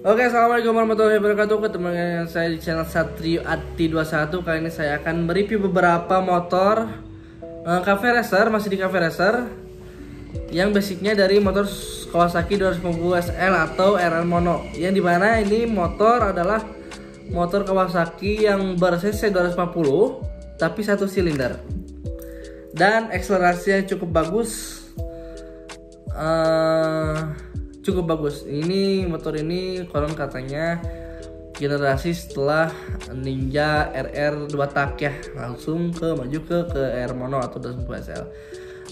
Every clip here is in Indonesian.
Oke, assalamualaikum warahmatullahi wabarakatuh. Ketemu dengan saya di channel Satrio Ati 21. Kali ini saya akan mereview beberapa motor uh, Cafe Racer, masih di Cafe Racer. Yang basicnya dari motor Kawasaki 250 SL atau RL Mono. Yang di mana ini motor adalah motor Kawasaki yang ber-cc 250 tapi satu silinder. Dan akselerasinya cukup bagus. Uh, cukup bagus. Ini motor ini konon katanya generasi setelah Ninja RR 2 tak ya langsung ke maju ke ke R Mono atau 250 SL.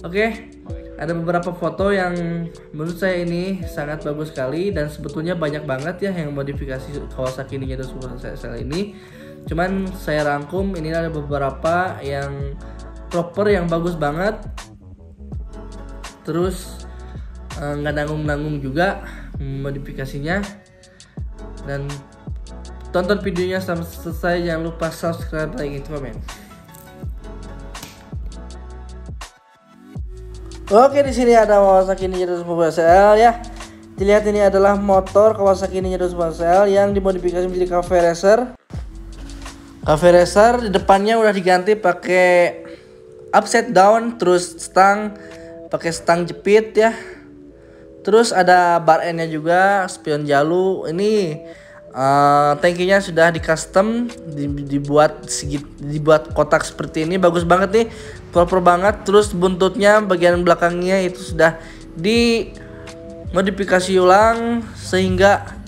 Oke, ada beberapa foto yang menurut saya ini sangat bagus sekali dan sebetulnya banyak banget ya yang modifikasi Kawasaki Ninja 250 SL ini. Cuman saya rangkum ini ada beberapa yang proper yang bagus banget. Terus nggak nanggung-nanggung juga modifikasinya dan tonton videonya sampai selesai jangan lupa subscribe like itu komen Oke di sini ada Kawasaki Ninja 250 SL ya. Dilihat ini adalah motor Kawasaki Ninja 250 SL yang dimodifikasi menjadi cafe racer. Cafe racer di depannya udah diganti pakai upside down terus stang pakai stang jepit ya Terus ada bar endnya juga, spion jalu. Ini uh, tankinya sudah di custom, dibuat segit, dibuat kotak seperti ini, bagus banget nih, proper banget. Terus buntutnya bagian belakangnya itu sudah di modifikasi ulang sehingga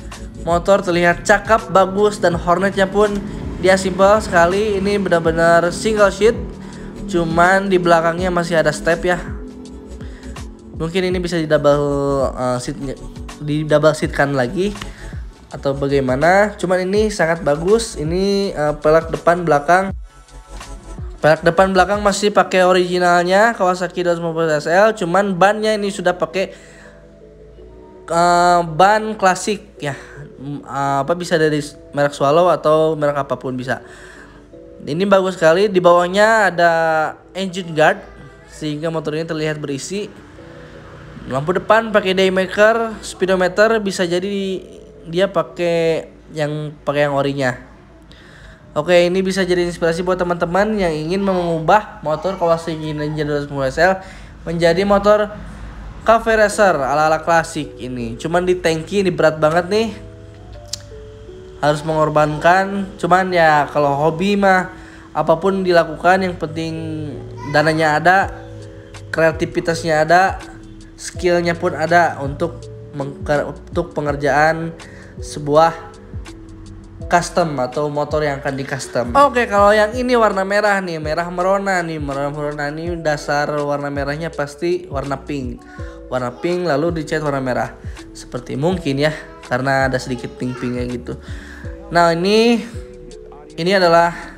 motor terlihat cakep, bagus dan hornetnya pun dia simple sekali. Ini benar-benar single sheet, cuman di belakangnya masih ada step ya mungkin ini bisa di double uh, seat di double seatkan lagi atau bagaimana. Cuman ini sangat bagus. Ini uh, pelak depan belakang. Pelak depan belakang masih pakai originalnya Kawasaki 250 SL cuman bannya ini sudah pakai uh, ban klasik ya. Uh, apa bisa dari merek Swallow atau merek apa pun bisa. Ini bagus sekali. Di bawahnya ada engine guard sehingga motor ini terlihat berisi lampu depan pakai daymaker speedometer bisa jadi dia pakai yang pakai yang orinya Oke ini bisa jadi inspirasi buat teman-teman yang ingin mengubah motor Kawasaki Ninja 210 SL menjadi motor cafe racer ala-ala klasik ini. Cuman di tanki ini berat banget nih. Harus mengorbankan. Cuman ya kalau hobi mah apa pun dilakukan yang penting dananya ada, kreativitasnya ada, skillnya pun ada untuk untuk pengerjaan sebuah custom atau motor yang akan di custom. Oke, kalau yang ini warna merah nih, merah merona nih, merah merona nih dasar warna merahnya pasti warna pink. Warna pink lalu dicat warna merah. Seperti mungkin ya, karena ada sedikit pink-pinknya gitu. Nah, ini ini adalah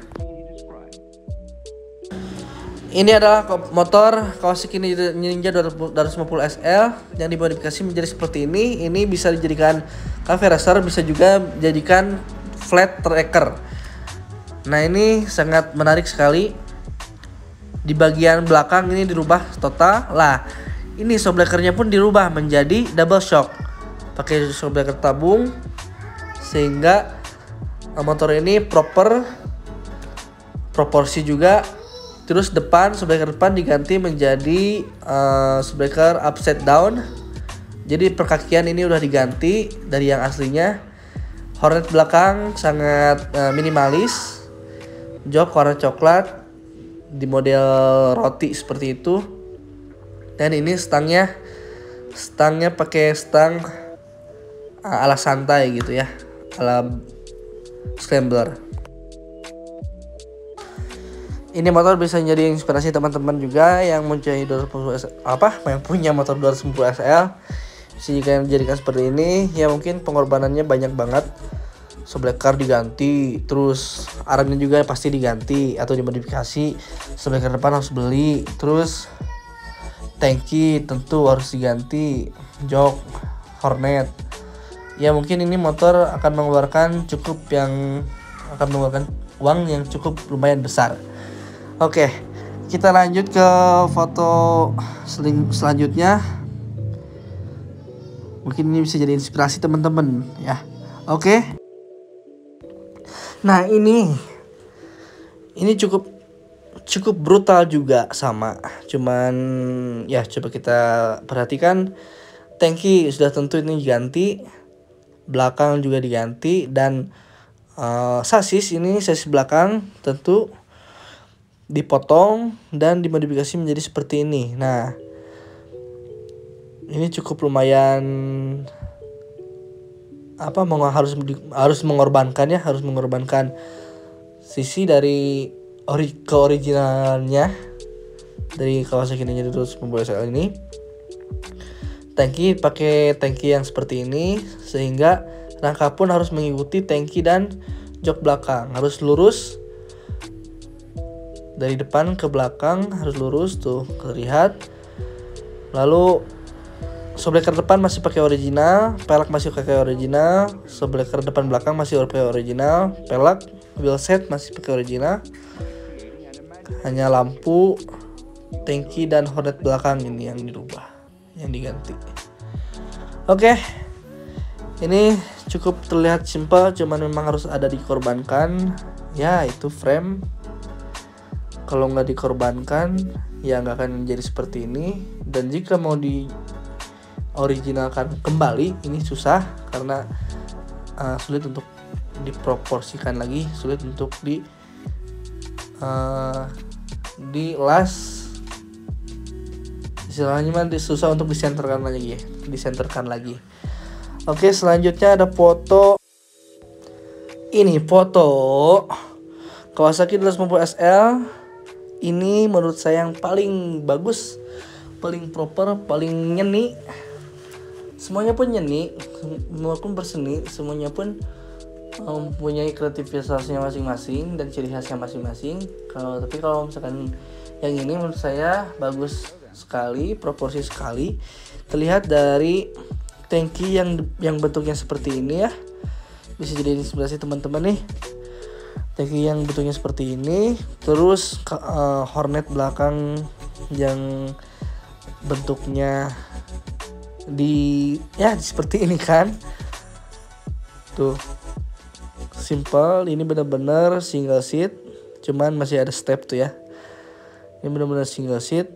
ini adalah motor Kawasaki Ninja 250 SL yang dimodifikasi menjadi seperti ini. Ini bisa dijadikan cafe racer, bisa juga dijadikan flat tracker. Nah ini sangat menarik sekali. Di bagian belakang ini dirubah total. Lah ini shockbreakernya pun dirubah menjadi double shock. Pakai shockbreaker tabung sehingga motor ini proper proporsi juga Terus depan subbreaker depan diganti menjadi uh, subbreaker upside down. Jadi perkakian ini udah diganti dari yang aslinya. Hornet belakang sangat uh, minimalis. Jok warna coklat di model roti seperti itu. Dan ini stangnya stangnya pakai stang uh, ala santai gitu ya. Ala scrambler ini motor bisa jadi inspirasi teman-teman juga yang mencari 210 apa? Yang punya motor 210 SL jika dijadikan seperti ini ya mungkin pengorbanannya banyak banget. Sebleker diganti terus armnya juga pasti diganti atau dimodifikasi. Sebleker depan harus beli terus tangki tentu harus diganti jok hornet. Ya mungkin ini motor akan mengeluarkan cukup yang akan mengeluarkan uang yang cukup lumayan besar Oke, kita lanjut ke foto seling selanjutnya. Mungkin ini bisa jadi inspirasi teman-teman ya. Oke. Nah, ini ini cukup cukup brutal juga sama. Cuman ya coba kita perhatikan tangki sudah tentu ini diganti. Belakang juga diganti dan uh, sasis ini sasis belakang tentu dipotong dan dimodifikasi menjadi seperti ini. Nah, ini cukup lumayan apa mau harus harus mengorbankan ya harus mengorbankan sisi dari ori ke originalnya dari Kawasaki Ninja 250 SL ini tangki pakai tangki yang seperti ini sehingga rangka pun harus mengikuti tangki dan jok belakang harus lurus dari depan ke belakang harus lurus tuh terlihat lalu Sobleker depan masih pakai original, pelak masih pakai original, sobleker depan belakang masih pakai original, pelak wheel set masih pakai original. Hanya lampu, tangki dan hornet belakang ini yang dirubah, yang diganti. Oke. Ini cukup terlihat simpel, cuman memang harus ada dikorbankan. Ya, itu frame. Kalau nggak dikorbankan, ya nggak akan menjadi seperti ini. Dan jika mau di originalkan kembali ini susah karena uh, sulit untuk diproporsikan lagi sulit untuk di uh, di las. Istilahnya mah susah untuk disenterkan lagi ya disenterkan lagi. Oke selanjutnya ada foto. Ini foto Kawasaki 250 SL ini menurut saya yang paling bagus paling proper paling nyeni. Semuanya pun nyeni semua pun berseni semuanya pun mempunyai kreativitasnya masing-masing dan ciri khasnya masing-masing. Kalau tapi kalau misalkan yang ini menurut saya bagus sekali proporsi sekali. Terlihat dari tangki yang yang bentuknya seperti ini ya. Bisa jadi inspirasi teman-teman nih tangki yang bentuknya seperti ini terus uh, hornet belakang yang bentuknya di ya seperti ini kan. Tuh simple ini bener-bener single seat cuman masih ada step tuh ya. Ini bener-bener single seat.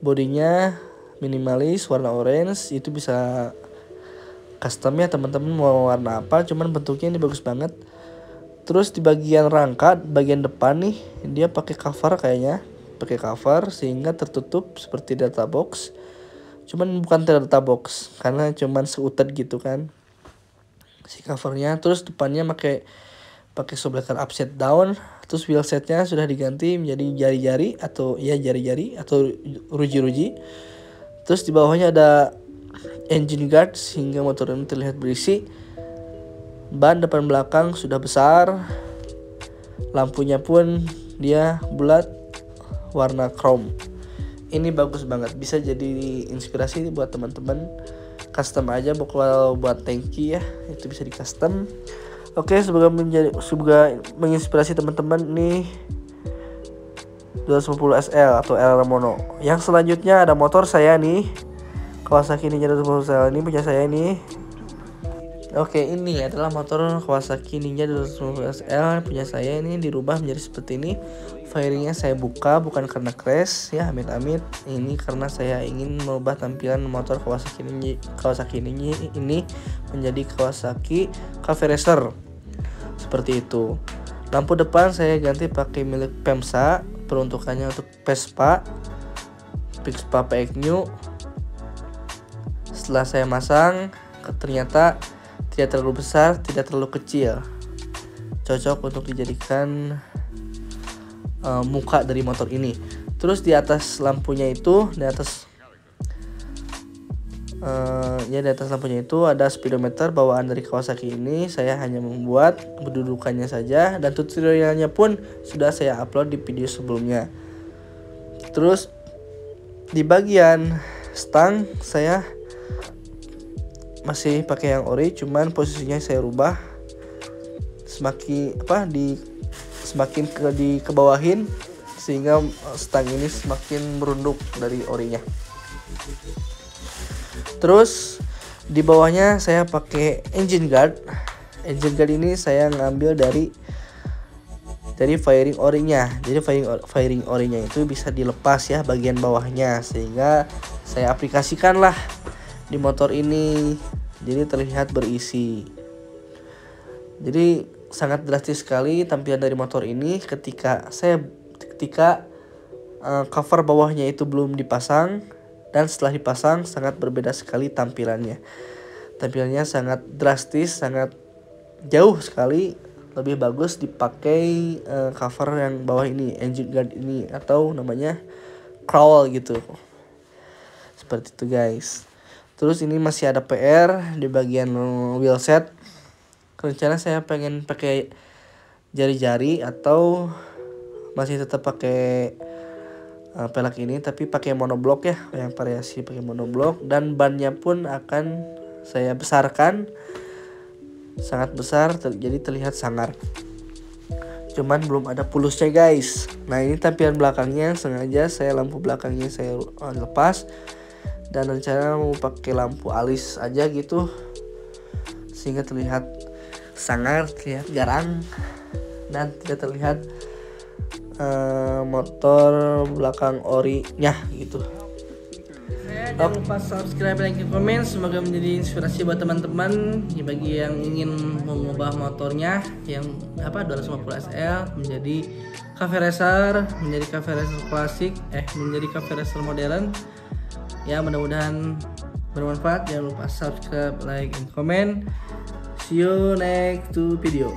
Bodinya minimalis warna orange itu bisa custom ya teman-teman mau warna apa cuman bentuknya ini bagus banget terus di bagian rangka bagian depan nih dia pakai cover kayaknya. Pakai cover sehingga tertutup seperti data box. Cuman bukan data box karena cuman seutet gitu kan. Si covernya terus depannya pakai pakai soblekan upside down. Terus wheel setnya sudah diganti menjadi jari-jari atau ya jari-jari atau ruji-ruji. Terus di bawahnya ada engine guard sehingga motor ini terlihat berisi ban depan belakang sudah besar. Lampunya pun dia bulat warna chrome. Ini bagus banget. Bisa jadi inspirasi buat teman-teman. Custom aja buat tanki ya. Itu bisa di custom. Oke semoga menjadi semoga menginspirasi teman-teman nih. 250 SL atau LR Mono yang selanjutnya ada motor saya nih. Kawasaki Ninja 250 SL ini punya saya nih Oke ini adalah motor Kawasaki Ninja 250 SL punya saya ini dirubah menjadi seperti ini. Fairingnya saya buka bukan karena crash ya amit-amit. Ini karena saya ingin merubah tampilan motor Kawasaki Ninja Kawasaki Ninja ini menjadi Kawasaki Cafe Racer. Seperti itu. Lampu depan saya ganti pakai milik Pemsa. Peruntukannya untuk Vespa. Vespa PX New. Setelah saya masang ternyata tidak terlalu besar, tidak terlalu kecil. Cocok untuk dijadikan uh, muka dari motor ini. Terus di atas lampunya itu, di atas uh, ya di atas lampunya itu ada speedometer bawaan dari Kawasaki ini. Saya hanya membuat kedudukannya saja dan tutorialnya pun sudah saya upload di video sebelumnya. Terus di bagian stang saya masih pakai yang ori cuman posisinya saya rubah semakin apa di semakin ke di kebawahin sehingga stang ini semakin merunduk dari orinya. Terus di bawahnya saya pakai engine guard. Engine guard ini saya ngambil dari dari firing o-ringnya jadi firing firing o-ringnya itu bisa dilepas ya bagian bawahnya sehingga saya aplikasikan lah di motor ini. Jadi terlihat berisi. Jadi sangat drastis sekali tampilan dari motor ini ketika saya ketika uh, cover bawahnya itu belum dipasang dan setelah dipasang sangat berbeda sekali tampilannya. Tampilannya sangat drastis sangat jauh sekali. Lebih bagus dipakai uh, cover yang bawah ini engine guard ini atau namanya crawl gitu. Seperti itu guys terus ini masih ada PR di bagian wheel set rencana saya pengen pakai jari-jari atau masih tetap pakai uh, ini tapi pakai monoblok ya yang variasi pakai monoblok dan bannya pun akan saya besarkan. Sangat besar ter jadi terlihat sangar. Cuman belum ada pulusnya guys. Nah ini tampilan belakangnya sengaja saya lampu belakangnya saya uh, lepas dan rencana mau pakai lampu alis aja gitu sehingga terlihat sangar terlihat garang dan tidak terlihat uh, motor belakang ori-nya gitu. Jangan lupa subscribe, like, dan komen. Semoga menjadi inspirasi buat teman-teman bagi yang ingin mengubah motornya yang apa 250 SL menjadi cafe racer, menjadi cafe racer klasik, eh menjadi cafe racer modern. Ya mudah-mudahan bermanfaat. Jangan lupa subscribe, like, dan komen. See you next to video.